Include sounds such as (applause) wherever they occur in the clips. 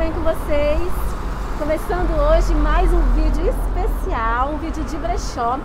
bem com vocês? Começando hoje mais um vídeo especial, um vídeo de brechó.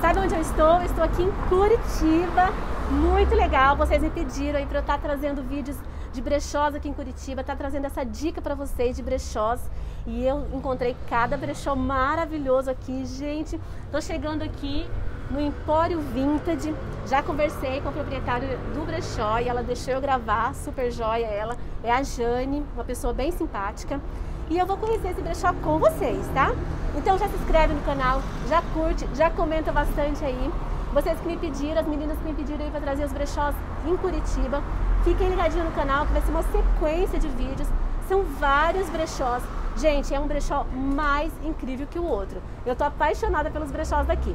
Sabe onde eu estou? estou aqui em Curitiba, muito legal. Vocês me pediram aí para eu estar tá trazendo vídeos de brechós aqui em Curitiba, tá trazendo essa dica para vocês de brechós. E eu encontrei cada brechó maravilhoso aqui, gente. Tô chegando aqui no Empório Vintage. Já conversei com a proprietária do brechó e ela deixou eu gravar, super joia ela. É a Jane, uma pessoa bem simpática. E eu vou conhecer esse brechó com vocês, tá? Então já se inscreve no canal, já curte, já comenta bastante aí. Vocês que me pediram, as meninas que me pediram aí para trazer os brechós em Curitiba. Fiquem ligadinhos no canal que vai ser uma sequência de vídeos. São vários brechós. Gente, é um brechó mais incrível que o outro. Eu tô apaixonada pelos brechós daqui.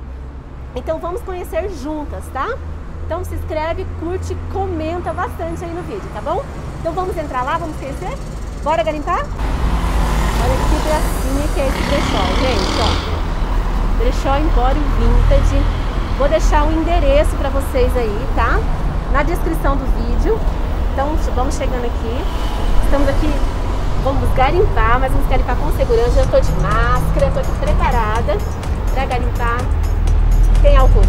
Então vamos conhecer juntas, tá? Então se inscreve, curte, comenta bastante aí no vídeo, tá bom? Então vamos entrar lá, vamos conhecer? Bora garimpar? Olha que gracinha que é esse brechó, gente, ó. Brechó Empório Vintage. Vou deixar o um endereço para vocês aí, tá? Na descrição do vídeo. Então vamos chegando aqui. Estamos aqui, vamos garimpar, mas vamos garimpar com segurança. Eu tô de máscara, tô aqui preparada para garimpar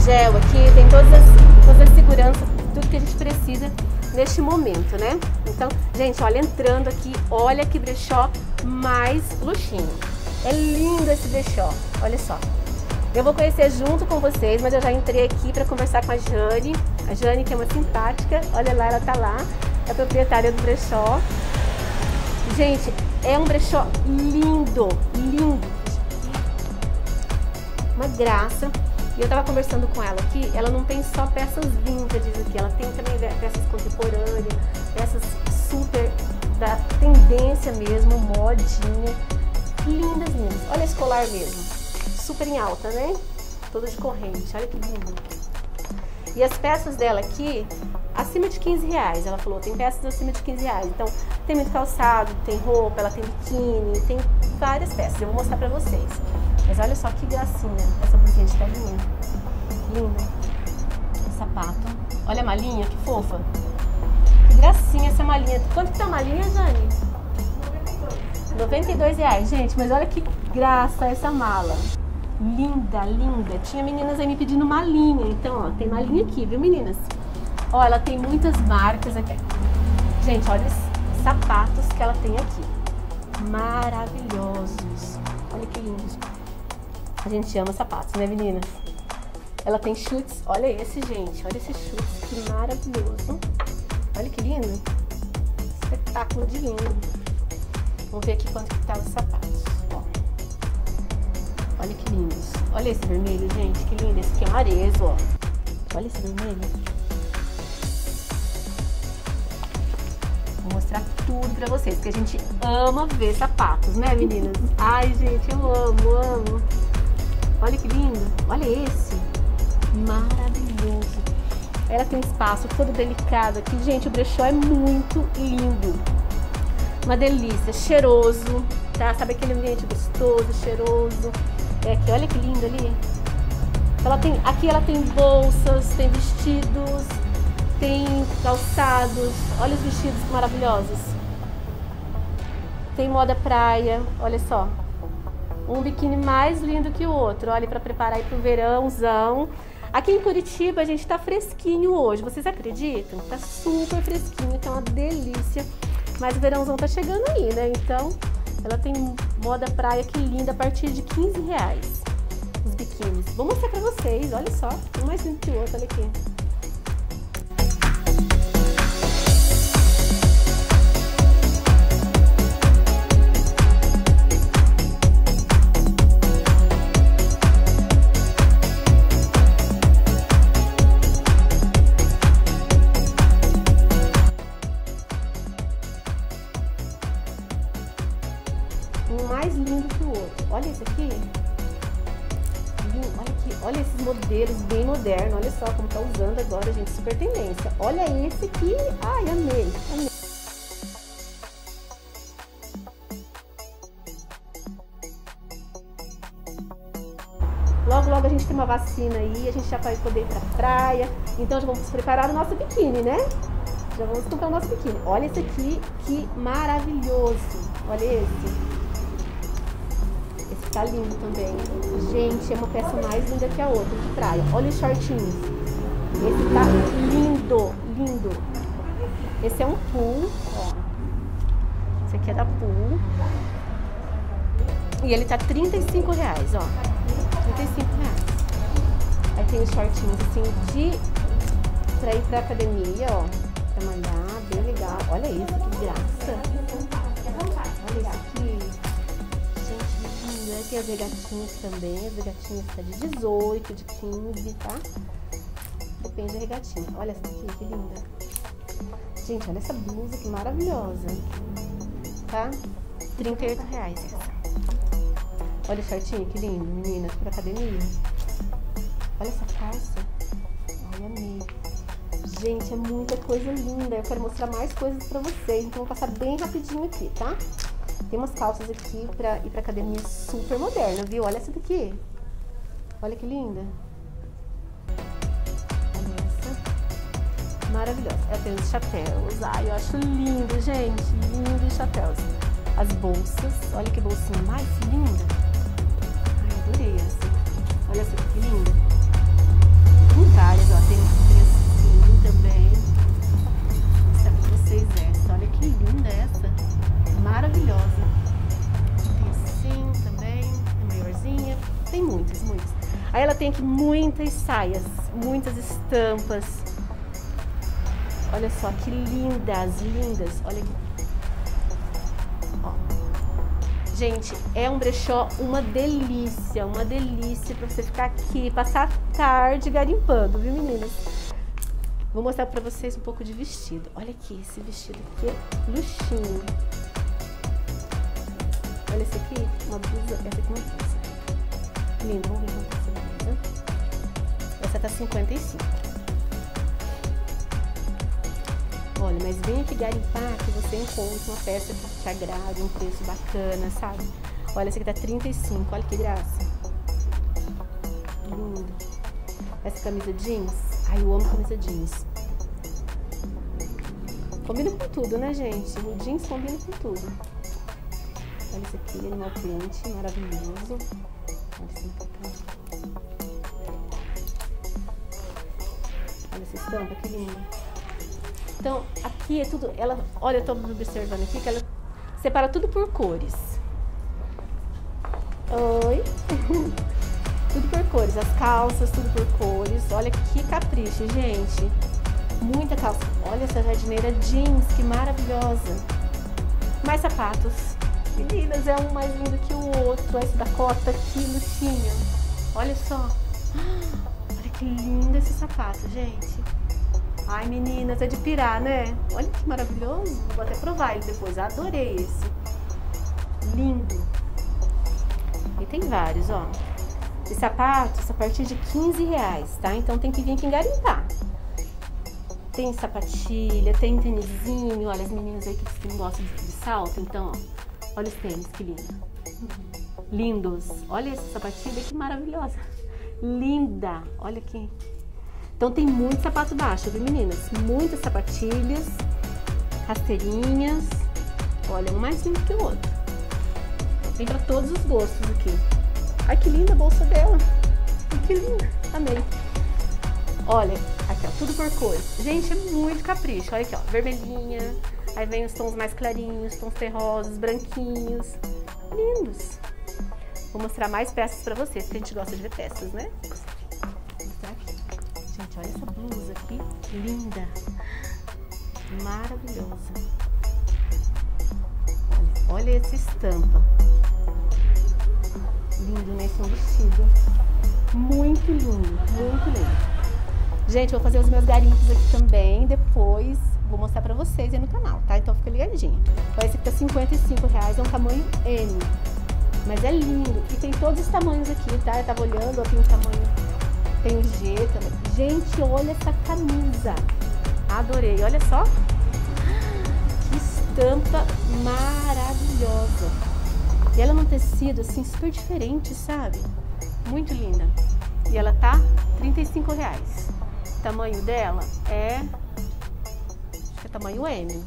gel aqui, tem todas as, todas as seguranças, tudo que a gente precisa neste momento, né? Então, gente, olha, entrando aqui, olha que brechó mais luxinho. É lindo esse brechó, olha só. Eu vou conhecer junto com vocês, mas eu já entrei aqui para conversar com a Jane. A Jane, que é uma simpática, olha lá, ela tá lá, é proprietária do brechó. Gente, é um brechó lindo, lindo. Uma graça. E eu tava conversando com ela aqui, ela não tem só peças vintage aqui, ela tem também peças contemporâneas, peças super da tendência mesmo, modinha. Lindas, lindas. Olha esse colar mesmo. Super em alta, né? Todo de corrente. Olha que lindo. E as peças dela aqui, acima de 15 reais. Ela falou, tem peças acima de 15 reais. Então, tem muito calçado, tem roupa, ela tem biquíni, tem várias peças. Eu vou mostrar pra vocês. Mas olha só que gracinha essa blusinha de telinha. Linda. Sapato. Olha a malinha, que fofa. Que gracinha essa malinha. Quanto que tá a malinha, Jane? 92 reais, gente. Mas olha que graça essa mala. Linda, linda. Tinha meninas aí me pedindo malinha. Então, ó, tem malinha aqui, viu, meninas? Ó, ela tem muitas marcas aqui. Gente, olha os sapatos que ela tem aqui. Maravilhosos. Olha que lindos. A gente ama sapatos, né, meninas? Ela tem chutes. Olha esse, gente. Olha esse chutes. Que maravilhoso. Olha que lindo. Espetáculo de lindo. Vamos ver aqui quanto que tá os sapatos. Ó. Olha que lindos. Olha esse vermelho, gente. Que lindo. Esse aqui é um arezo, ó. Olha esse vermelho. Vou mostrar tudo pra vocês, porque a gente ama ver sapatos, né, meninas? Ai, gente, eu amo, amo. Olha que lindo. Olha esse. Maravilhoso. Ela tem espaço todo delicado aqui. Gente, o brechó é muito lindo. Uma delícia. Cheiroso, tá? Sabe aquele ambiente gostoso, cheiroso. É aqui, olha que lindo ali. Ela tem, aqui ela tem bolsas, tem vestidos, tem calçados. Olha os vestidos maravilhosos. Tem moda praia, olha só um biquíni mais lindo que o outro. Olha, para preparar para o verãozão. Aqui em Curitiba a gente está fresquinho hoje, vocês acreditam? Tá super fresquinho, tá uma delícia. Mas o verãozão tá chegando aí, né? Então, ela tem moda praia que linda a partir de 15 reais. Os biquínis. Vou mostrar pra vocês, olha só. Um mais lindo que o outro, olha aqui. Olha aqui, olha esses modelos bem modernos. Olha só como tá usando agora, gente. Super tendência. Olha esse aqui. Ai, amei. amei. Logo, logo a gente tem uma vacina aí, a gente já vai poder ir pra praia. Então já vamos preparar o nosso biquíni, né? Já vamos comprar o nosso biquíni. Olha esse aqui, que maravilhoso. Olha esse. Tá lindo também. Gente, é uma peça mais linda que a outra de praia. Olha os shortinhos. Esse tá lindo, lindo. Esse é um pool, ó. Esse aqui é da pool. E ele tá 35 reais, ó. 35 reais. Aí tem os shortinhos assim de pra ir pra academia, ó. Pra malhar, bem legal. Olha isso, que graça. Olha isso tem as regatinhas também. As regatinhas tá de 18, de 15, tá? Depende da regatinha. Olha essa aqui, que linda. Gente, olha essa blusa que maravilhosa. Tá? 38 reais essa. Olha o shortinho, que lindo, meninas, pra academia. Olha essa calça. Ai, amei. Gente, é muita coisa linda. Eu quero mostrar mais coisas pra vocês. Então, vou passar bem rapidinho aqui, tá? Tem umas calças aqui pra ir pra academia super moderna, viu? Olha essa daqui. Olha que linda. Olha essa. Maravilhosa. Eu tenho os chapéus. Ai, eu acho lindo, gente. Lindo os chapéus. As bolsas. Olha que bolsinha mais linda. Ai, adorei essa. Olha essa que linda várias, ó. Tem, tem assim também. Vou mostrar pra vocês essa. Olha que linda essa. Maravilhosa. Tem assim também. Tem maiorzinha. Tem muitas, muitas. Aí ela tem aqui muitas saias, muitas estampas. Olha só que lindas, lindas. Olha aqui. Gente, é um brechó uma delícia, uma delícia para você ficar aqui, passar a tarde garimpando, viu meninas? Vou mostrar para vocês um pouco de vestido. Olha aqui, esse vestido aqui é luxinho. Olha esse aqui, uma blusa, essa aqui é uma blusa. Lindo, vamos ver quanto essa blusa. Essa tá 55. Olha, mas vem aqui garimpar que você encontra uma peça que te agrade, um preço bacana, sabe? Olha, essa aqui tá 35, olha que graça. Lindo. Essa camisa jeans, ai, eu amo camisa jeans. Combina com tudo, né, gente? O jeans combina com tudo. Olha esse aqui, animal print, maravilhoso. Olha essa estampa, que linda. Então, aqui é tudo. Ela, olha, eu estou observando aqui que ela separa tudo por cores. Oi. (laughs) tudo por cores. As calças, tudo por cores. Olha que capricho, gente. Muita calça. Olha essa jardineira jeans, que maravilhosa. Mais sapatos. Meninas, é um mais lindo que o outro. Esse da cota aqui, luxinha. Olha só. (gasps) Olha que lindo esse sapato, gente. Ai, meninas, é de pirar, né? Olha que maravilhoso. Vou até provar ele depois. Adorei esse. Lindo. E tem vários, ó. E sapatos a partir de 15 reais, tá? Então tem que vir aqui garimpar. Tem sapatilha, tem tênisinho. Olha as meninas aí que não gostam de salto. Então, ó. Olha os tênis, que lindo. Lindos. Olha essa sapatilha, que maravilhosa. Linda. Olha aqui. Então tem muito sapato baixo, viu meninas? Muitas sapatilhas, rasteirinhas. Olha, um mais lindo que o outro. Tem para todos os gostos aqui. Ai, que linda a bolsa dela. Que linda, amei. Olha, aqui ó, tudo por cores. Gente, é muito capricho. Olha aqui ó, vermelhinha. Aí vem os tons mais clarinhos, tons terrosos, branquinhos. Lindos. Vou mostrar mais peças para vocês, porque a gente gosta de ver peças, né? Gente, olha essa blusa aqui, linda, maravilhosa. Olha, olha essa estampa. Lindo, né? Esse é um vestido. Muito lindo, muito lindo. Gente, vou fazer os meus garimpos aqui também, depois vou mostrar pra vocês aí no canal, tá? Então fica ligadinho. Então, esse aqui tá 55 reais, é um tamanho M. Mas é lindo. E tem todos os tamanhos aqui, tá? Eu tava olhando, tem um tamanho tem o G também. Gente, olha essa camisa. Adorei, olha só. Que estampa maravilhosa. E ela é um tecido assim super diferente, sabe? Muito linda. E ela tá 35 reais. O tamanho dela é tamanho M.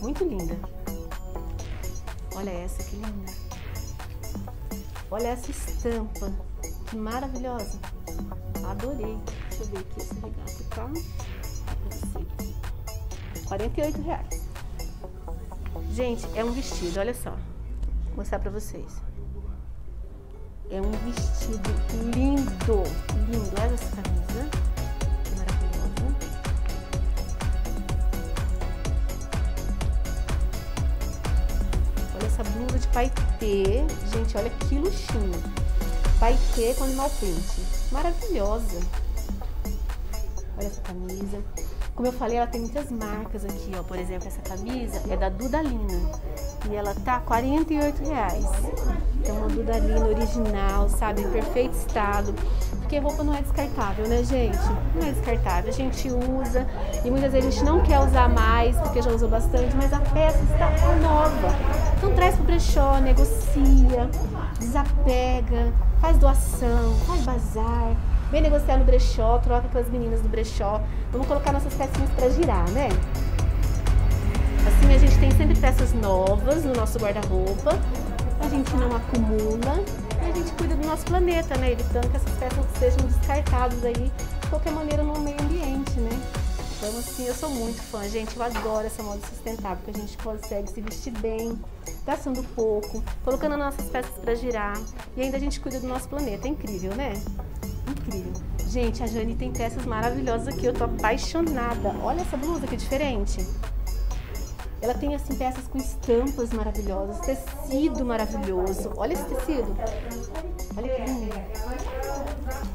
Muito linda. Olha essa, que linda. Olha essa estampa, que maravilhosa. Adorei. Deixa eu ver aqui esse regata, tá? 48 reais. Gente, é um vestido, olha só. Vou mostrar pra vocês. É um vestido lindo, lindo. Olha essa camisa. Essa blusa de paetê. Gente, olha que luxinho. Paetê com animal print. Maravilhosa. Olha essa camisa. Como eu falei, ela tem muitas marcas aqui, ó. Por exemplo, essa camisa é da Dudalina. E ela tá 48 reais. É uma Dudalina original, sabe? Em perfeito estado. Porque roupa não é descartável, né, gente? Não é descartável. A gente usa e muitas vezes a gente não quer usar mais, porque já usou bastante, mas a peça está nova. Então traz pro brechó, negocia, desapega, faz doação, faz bazar Vem negociar no brechó, troca com as meninas do brechó. Vamos colocar nossas pecinhas para girar, né? Assim a gente tem sempre peças novas no nosso guarda-roupa. A gente não acumula e a gente cuida do nosso planeta, né? Evitando que essas peças sejam descartadas aí de qualquer maneira no meio ambiente, né? Então, assim, eu sou muito fã, gente. Eu adoro essa moda sustentável, porque a gente consegue se vestir bem, gastando pouco, colocando nossas peças para girar e ainda a gente cuida do nosso planeta. É incrível, né? incrível. Gente, a Jane tem peças maravilhosas aqui, eu tô apaixonada. Olha essa blusa que diferente. Ela tem assim peças com estampas maravilhosas, tecido maravilhoso. Olha esse tecido. Olha que lindo.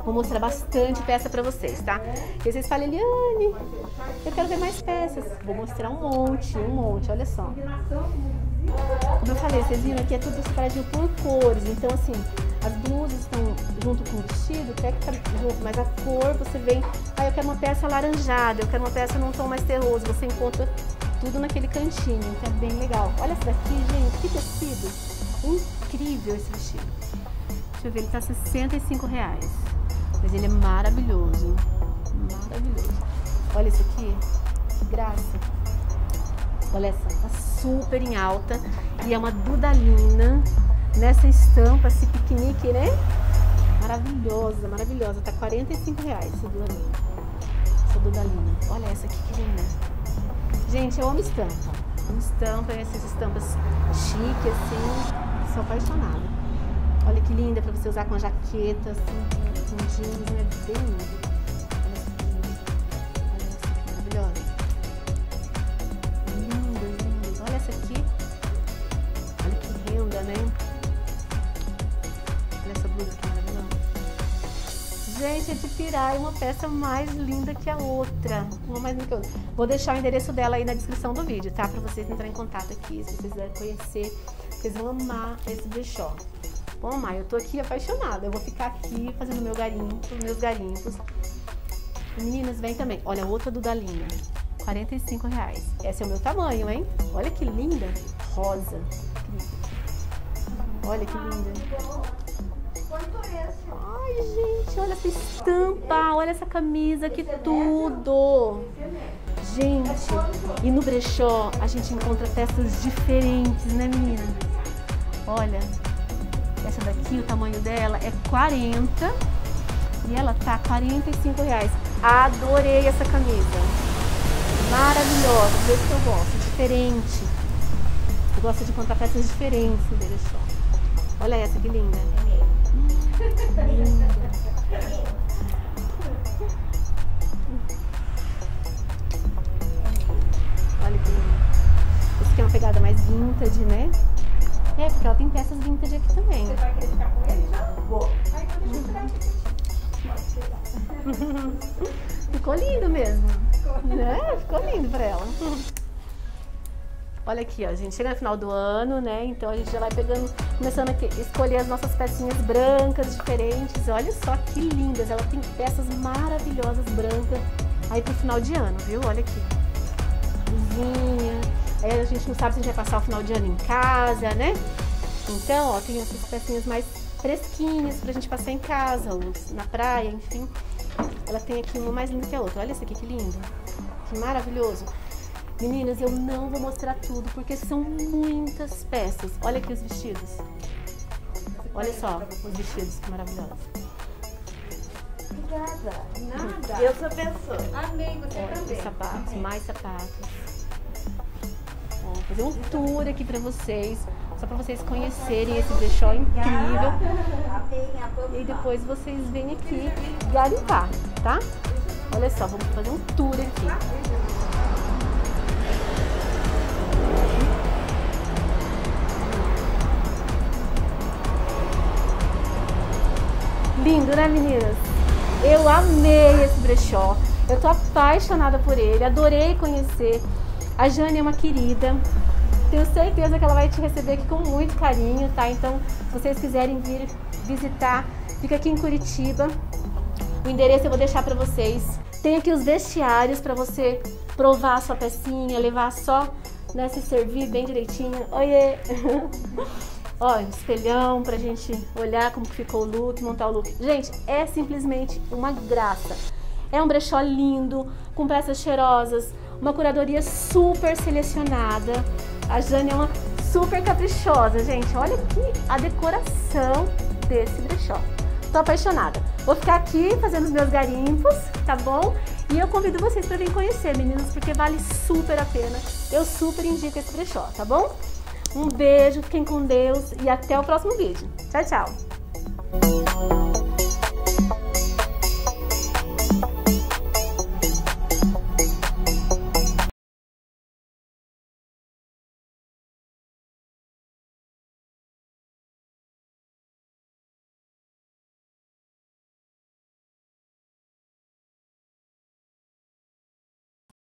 Vou mostrar bastante peça pra vocês, tá? E vocês falam, Eliane, eu quero ver mais peças. Vou mostrar um monte, um monte, olha só. Como eu falei, vocês viram aqui é tudo separadinho por cores. Então, assim, as blusas estão junto com o vestido, até que tá junto, mas a cor você vem, ah, eu quero uma peça alaranjada, eu quero uma peça num tom mais terroso, você encontra tudo naquele cantinho, então é bem legal. Olha essa daqui, gente, que tecido incrível esse vestido. Deixa eu ver, ele tá 65 reais, mas ele é maravilhoso, maravilhoso. Olha esse aqui, que graça. Olha essa, tá super em alta e é uma dudalina nessa estampa, esse piquenique, né? Maravilhosa, maravilhosa. Tá 45 reais essa dudalina. Essa dudalina. Olha essa aqui que linda. Gente, eu amo estampa. Amo estampa, essas estampas chique, assim. Sou apaixonada. Olha que linda pra você usar com a jaqueta, assim, com jeans, né? Bem lindo. Gente, é de pirar, é uma peça mais linda que a outra. Uma mais linda que a outra. Vou deixar o endereço dela aí na descrição do vídeo, tá? Pra vocês entrarem em contato aqui, se vocês quiserem conhecer. Vocês vão amar esse brechó. Vão amar, eu tô aqui apaixonada. Eu vou ficar aqui fazendo meu garimpo, meus garimpos. Meninas, vem também. Olha, outra do Galinha. 45 reais. Esse é o meu tamanho, hein? Olha que linda. Rosa. Olha que linda. Ai, gente, olha essa estampa, olha essa camisa, que tudo. Gente, e no brechó a gente encontra peças diferentes, né, menina? Olha, essa daqui, o tamanho dela é 40 e ela tá 45 reais. Adorei essa camisa. Maravilhosa, do jeito que eu gosto, diferente. Eu gosto de encontrar peças diferentes no brechó. Olha essa que linda. Olha que lindo. Esse aqui é uma pegada mais vintage, né? É, porque ela tem peças vintage aqui também. Você vai querer ficar com ele já? Vou. (laughs) Ficou lindo mesmo. Né? Ficou lindo pra ela. Olha aqui, ó, a gente chega no final do ano, né? Então a gente já vai pegando, começando a escolher as nossas pecinhas brancas, diferentes. Olha só que lindas, ela tem peças maravilhosas brancas aí pro final de ano, viu? Olha aqui. Luzinha. Aí a gente não sabe se a gente vai passar o final de ano em casa, né? Então, ó, tem essas pecinhas mais fresquinhas pra gente passar em casa, ou na praia, enfim. Ela tem aqui uma mais linda que a outra. Olha essa aqui que lindo. Que maravilhoso. Meninas, eu não vou mostrar tudo porque são muitas peças. Olha aqui os vestidos. Olha só os vestidos que maravilhosos. Obrigada. Nada. Eu sou pessoa. Amei, você Olha, também. sapatos, mais sapatos. Fazer um tour aqui pra vocês. Só para vocês conhecerem esse brechó incrível. E depois vocês vêm aqui garimpar, tá? Olha só, vamos fazer um tour aqui. Lindo, né, meninas? Eu amei esse brechó. Eu tô apaixonada por ele, adorei conhecer. A Jane é uma querida. Tenho certeza que ela vai te receber aqui com muito carinho, tá? Então, se vocês quiserem vir visitar, fica aqui em Curitiba. O endereço eu vou deixar para vocês. Tem aqui os vestiários para você provar a sua pecinha, levar só, né, se servir bem direitinho. Oiê! (laughs) Ó, espelhão pra gente olhar como ficou o look, montar o look. Gente, é simplesmente uma graça. É um brechó lindo, com peças cheirosas, uma curadoria super selecionada. A Jane é uma super caprichosa, gente. Olha aqui a decoração desse brechó. Tô apaixonada. Vou ficar aqui fazendo os meus garimpos, tá bom? E eu convido vocês para vir conhecer, meninas, porque vale super a pena. Eu super indico esse brechó, tá bom? Um beijo, fiquem com Deus e até o próximo vídeo. Tchau, tchau!